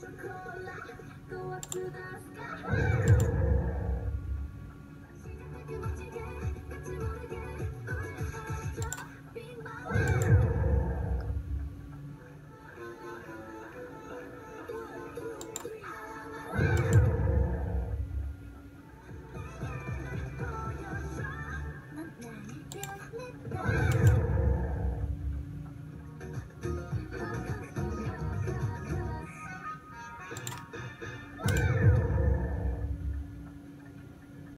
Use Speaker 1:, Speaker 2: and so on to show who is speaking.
Speaker 1: うわ!